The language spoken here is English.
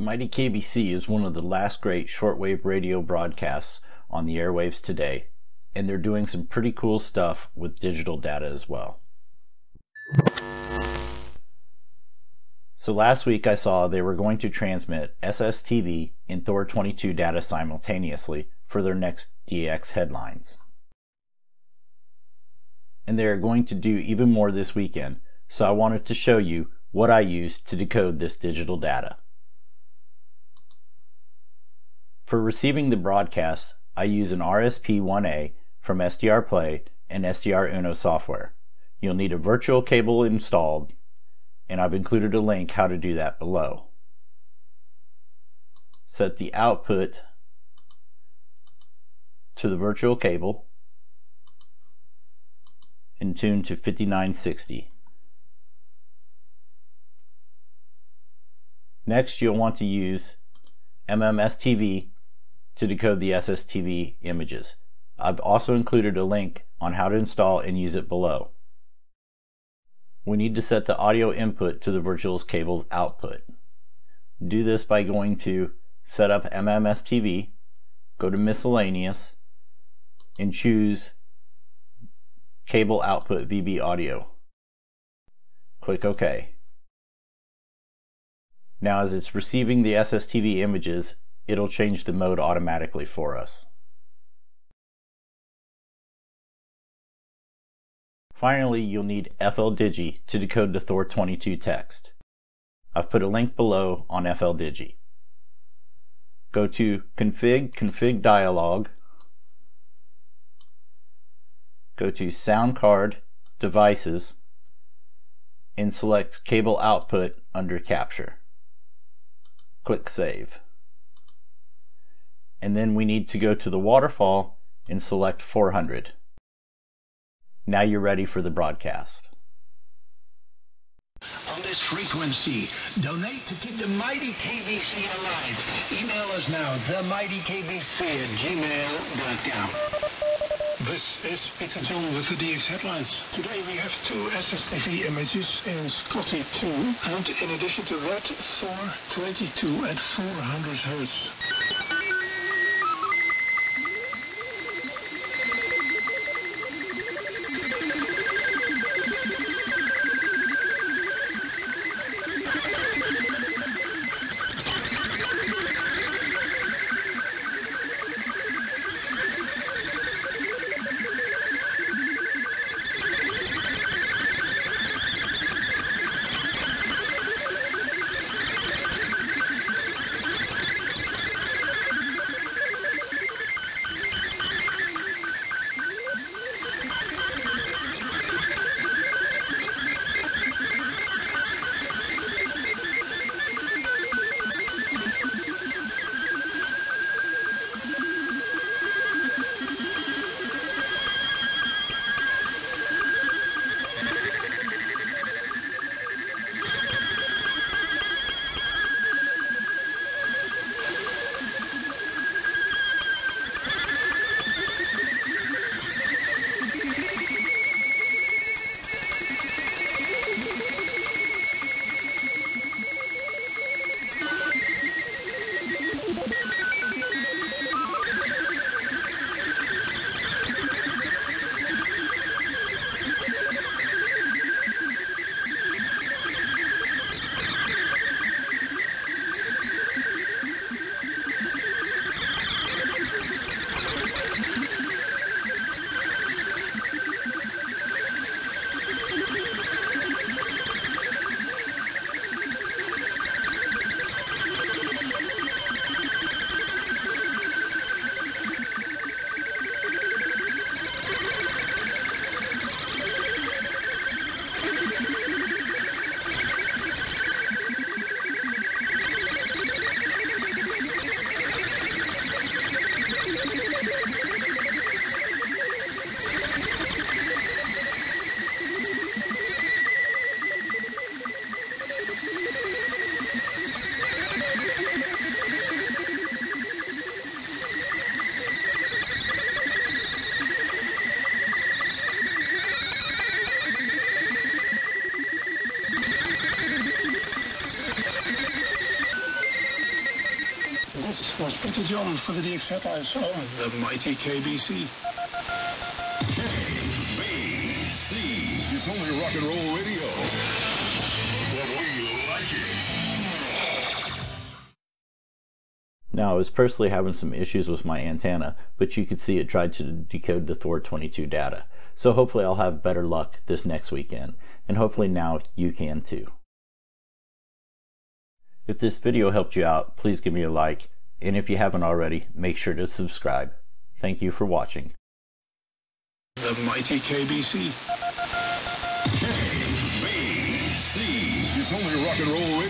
Mighty KBC is one of the last great shortwave radio broadcasts on the airwaves today, and they're doing some pretty cool stuff with digital data as well. So last week I saw they were going to transmit SSTV and Thor 22 data simultaneously for their next DX headlines. And they are going to do even more this weekend, so I wanted to show you what I used to decode this digital data. For receiving the broadcast, I use an RSP-1A from SDR Play and SDR Uno software. You'll need a virtual cable installed and I've included a link how to do that below. Set the output to the virtual cable and tune to 5960. Next, you'll want to use MMSSTV to decode the SSTV images. I've also included a link on how to install and use it below we need to set the audio input to the Virtuals cable output. Do this by going to Setup MMSSTV, go to Miscellaneous, and choose Cable Output VB Audio. Click OK. Now as it's receiving the SSTV images, it'll change the mode automatically for us. Finally, you'll need FLDigi to decode the Thor 22 text. I've put a link below on FLDigi. Go to Config, Config Dialog, go to Sound Card, Devices, and select Cable Output under Capture. Click Save. And then we need to go to the waterfall and select 400. Now you're ready for the broadcast. On this frequency, donate to keep the mighty KBC alive. Email us now, themightykbc at gmail.com. This is Peter John with the DX headlines. Today we have two SSTV images in Scottie 2 and in addition to that, Thor 22 at 400 Hz. This is Peter John for the DX headlines on the mighty KBC. KBC. It's only rock and roll radio. But we like it. Now, I was personally having some issues with my antenna, but you could see it tried to decode the Thor 22 data. So hopefully I'll have better luck this next weekend, and hopefully now you can too. If this video helped you out, please give me a like, and if you haven't already, make sure to subscribe. Thank you for watching. The mighty KBC. KBC. It's only rock and roll